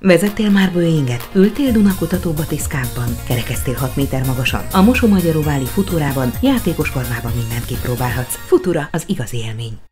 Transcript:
Vezettél már Boeinget? Ültél Dunakutató Batiszkákban? Kerekeztél 6 méter magasan? A Mosó Magyaróváli Futurában játékos formában mindent kipróbálhatsz. Futura az igazi élmény.